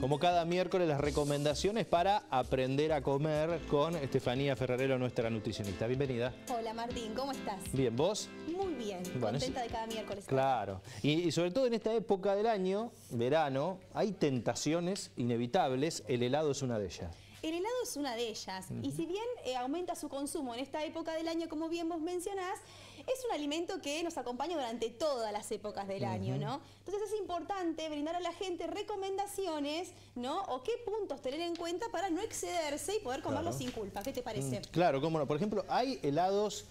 Como cada miércoles, las recomendaciones para aprender a comer con Estefanía Ferrarero, nuestra nutricionista. Bienvenida. Hola Martín, ¿cómo estás? Bien, ¿vos? Muy bien, contenta de cada miércoles. Claro, y, sobre todo en esta época del año, verano, hay tentaciones inevitables, el helado es una de ellas. El helado es una de ellas y si bien eh, aumenta su consumo en esta época del año, como bien vos mencionás, es un alimento que nos acompaña durante todas las épocas del año, ¿no? Entonces es importante brindar a la gente recomendaciones, ¿no? O qué puntos tener en cuenta para no excederse y poder comerlo sin culpa. ¿Qué te parece? Mm, claro, cómo no. Por ejemplo, hay helados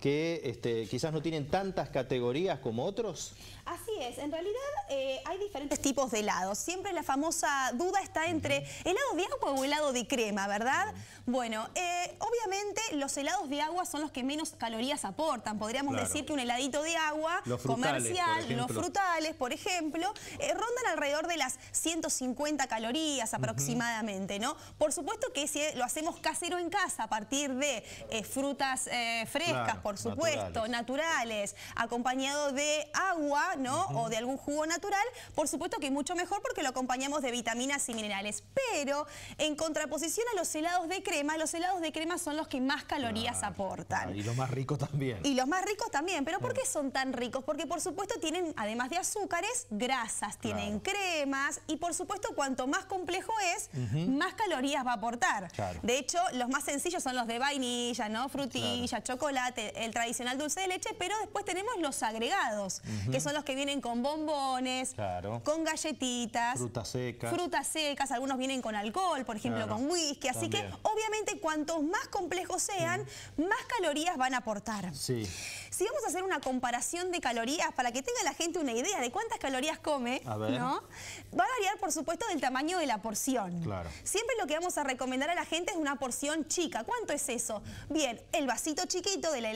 que este, quizás no tienen tantas categorías como otros? Así es, en realidad eh, hay diferentes tipos de helados. Siempre la famosa duda está entre helado de agua o helado de crema, ¿verdad? Bueno, eh, obviamente los helados de agua son los que menos calorías aportan. Podríamos decir que un heladito de agua comercial, los frutales, por ejemplo, eh, rondan alrededor de las 150 calorías aproximadamente, ¿no? Por supuesto que si lo hacemos casero en casa a partir de frutas frescas, por supuesto, naturales. acompañado de agua, ¿no? O de algún jugo natural, por supuesto que mucho mejor porque lo acompañamos de vitaminas y minerales. Pero en contraposición a los helados de crema, los helados de crema son los que más calorías aportan. Y los más ricos también. Y los más ricos también. ¿Pero por qué son tan ricos? Porque por supuesto tienen, además de azúcares, grasas, tienen cremas y por supuesto cuanto más complejo es, más calorías va a aportar. De hecho, los más sencillos son los de vainilla, ¿no? Frutilla, chocolate, el tradicional dulce de leche, pero después tenemos los agregados, que son los que vienen con bombones, con galletitas, frutas secas, frutas secas, algunos vienen con alcohol, por ejemplo, con whisky, así que obviamente cuantos más complejos sean, más calorías van a aportar. Sí. Si vamos a hacer una comparación de calorías para que tenga la gente una idea de cuántas calorías come, ¿no? va a variar, por supuesto, del tamaño de la porción. Claro. Siempre lo que vamos a recomendar a la gente es una porción chica. ¿Cuánto es eso? Bien, el vasito chiquito de la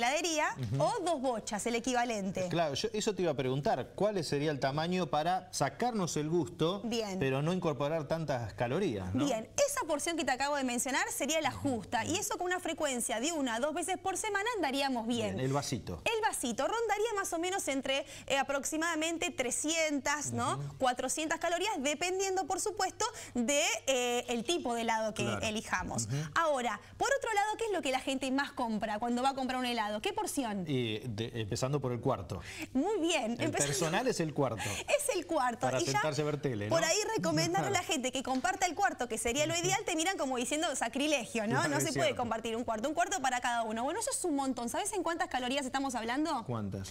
o dos bochas, el equivalente. Claro, eso te iba a preguntar. ¿Cuál sería el tamaño para sacarnos el gusto, pero no incorporar tantas calorías? Bien, esa porción que te acabo de mencionar sería la justa. Y eso con una frecuencia de una a dos veces por semana andaríamos bien. bien el vasito el vasito rondaría más o menos entre eh, aproximadamente 300, ¿no? 400 calorías, dependiendo, por supuesto, de eh, el tipo de helado que elijamos. Ahora, por otro lado, ¿qué es lo que la gente más compra cuando va a comprar un helado? ¿Qué porción? Y empezando por el cuarto. Muy bien. El personal es el cuarto. Es el cuarto. Para sentarse a ver tele, Por ahí recomendar a la gente que comparta el cuarto, que sería lo ideal, te miran como diciendo sacrilegio, ¿no? no se puede compartir un cuarto. Un cuarto para cada uno. Bueno, eso es un montón. ¿Sabes en cuántas calorías estamos hablando? ¿Cuántas?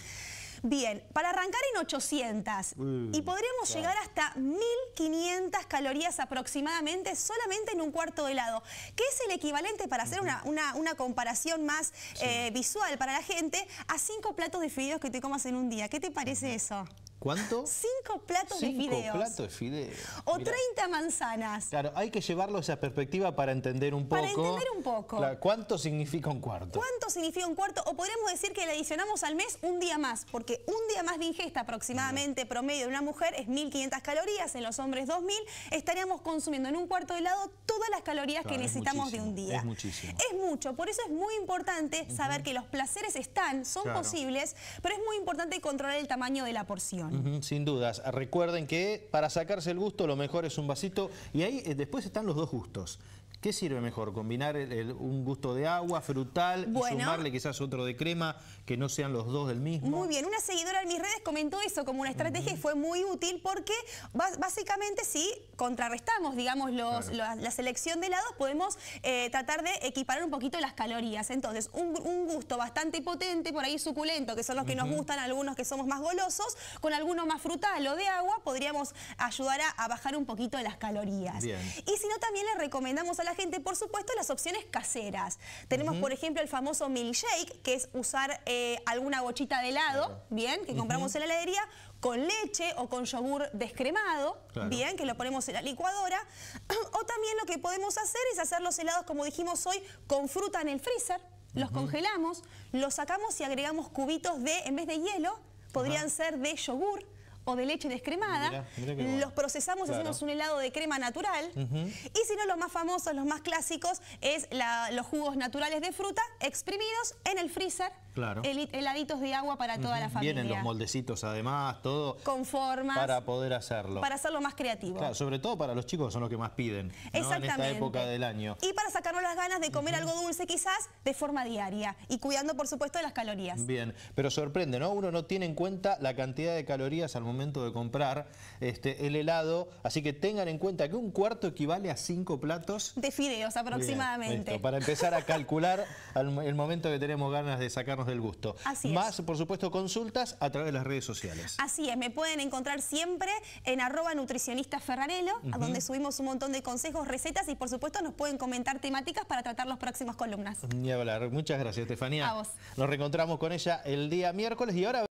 Bien, para arrancar en 800 y podríamos llegar hasta 1500 calorías aproximadamente solamente en un cuarto de helado, que es el equivalente para hacer una, una, comparación más eh, visual para la gente a cinco platos de fideos que te comas en un día. ¿Qué te parece eso? ¿Cuánto? Cinco platos de fideos. Cinco platos de fideos. O 30 manzanas. Claro, hay que llevarlo a esa perspectiva para entender un poco. Para entender un poco. ¿Cuánto significa un cuarto? ¿Cuánto significa un cuarto? O podríamos decir que le adicionamos al mes un día más, porque un día más de ingesta aproximadamente promedio de una mujer es 1.500 calorías, en los hombres 2.000. Estaríamos consumiendo en un cuarto de helado todas las calorías que necesitamos de un día. Es muchísimo. Es mucho, por eso es muy importante saber que los placeres están, son posibles, pero es muy importante controlar el tamaño de la porción sin dudas. Recuerden que para sacarse el gusto lo mejor es un vasito y ahí eh, después están los dos gustos. ¿Qué sirve mejor? ¿Combinar un gusto de agua, frutal, y sumarle quizás otro de crema, que no sean los dos del mismo? Muy bien, una seguidora en mis redes comentó eso como una estrategia y fue muy útil porque básicamente si contrarrestamos, digamos, la, selección de helados, podemos eh, tratar de equiparar un poquito las calorías. Entonces, un, gusto bastante potente, por ahí suculento, que son los que nos gustan, algunos que somos más golosos, con alguno más frutal o de agua, podríamos ayudar a, bajar un poquito las calorías. Bien. Y si no, también le recomendamos a la gente, por supuesto, las opciones caseras. Tenemos, por ejemplo, el famoso milkshake, que es usar eh, alguna bochita de helado, bien, que compramos en la heladería, con leche o con yogur descremado, bien, que lo ponemos en la licuadora. o también lo que podemos hacer es hacer los helados, como dijimos hoy, con fruta en el freezer. Los congelamos, los sacamos y agregamos cubitos de, en vez de hielo, podrían ser de yogur o de leche descremada. los procesamos, y hacemos un helado de crema natural. Y si no, los más famosos, los más clásicos, es los jugos naturales de fruta exprimidos en el freezer. Claro. heladitos de agua para toda la familia. Vienen los moldecitos además, todo. Con formas. Para poder hacerlo. Para hacerlo más creativo. Claro, sobre todo para los chicos son los que más piden. Exactamente. En esta época del año. Y para sacarnos las ganas de comer algo dulce quizás de forma diaria. Y cuidando por supuesto de las calorías. Bien, pero sorprende, ¿no? Uno no tiene en cuenta la cantidad de calorías al momento de comprar este, el helado. Así que tengan en cuenta que un cuarto equivale a cinco platos. De fideos aproximadamente. para empezar a calcular el momento que tenemos ganas de sacarnos del gusto. Así Más, por supuesto, consultas a través de las redes sociales. Así es, me pueden encontrar siempre en arroba nutricionista Ferrarelo, donde subimos un montón de consejos, recetas y por supuesto nos pueden comentar temáticas para tratar las próximas columnas. Ni hablar. Muchas gracias, Estefanía. A vos. Nos reencontramos con ella el día miércoles y ahora...